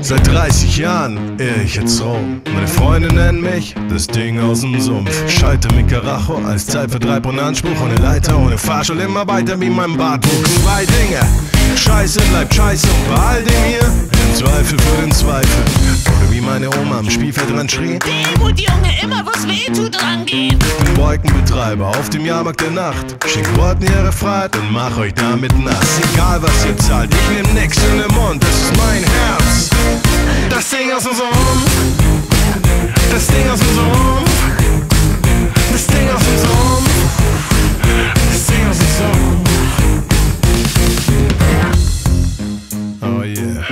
Seit 30 Jahren irr ich jetzt rum. Meine Freunde nennen mich das Ding aus dem Sumpf. Schalte mit Karacho als Zeitvertreib und Anspruch. Ohne Leiter, ohne Fahrstuhl, immer weiter wie mein Bartbuch. Zwei Dinge. Scheiße bleibt scheiße und bei all dem hier im Zweifel für den Zweifel. Oder wie meine Oma am Spielfeldrand schrie. Demut, Junge, immer was weh tut, rangehen. Bin Wolkenbetreiber auf dem Jahrmarkt der Nacht. Schickt Worten ihre Freiheit und mach euch damit nass. Egal was ihr zahlt, ich nehm nix in den Mund, das ist mein Herz. Aus dem Sumpf. Das Ding aus dem Sumpf. Das Ding aus dem Sumpf. Das Ding aus dem Sumpf. Oh yeah.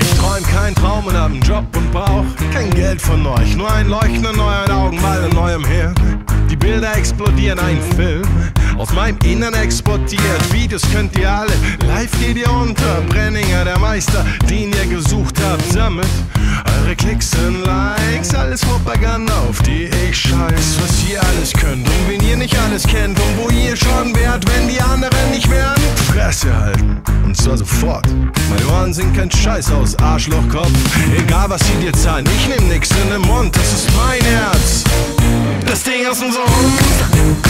Ich träum keinen Traum und hab einen Job und brauch kein Geld von euch. Nur ein Leuchten in euren Augen, mal in neuem Hirn. Die Bilder explodieren, ein Film aus meinem Innern exportiert. Videos könnt ihr alle, live geht ihr unter. Brenninger, der Meister, den ihr gesucht habt, sammelt eure Klicks und Likes. Alles Propaganda, auf die ich scheiß, was ihr alles könnt. Und wen ihr nicht alles kennt und wo ihr schon wärt, wenn die anderen nicht wären. Fresse halten, und zwar sofort. Meine Ohren sind kein Scheiß aus Arschlochkopf. Egal was sie dir zahlen, ich nehm nix in den Mund, das ist mein Herz. Das Ding aus dem Sumpf.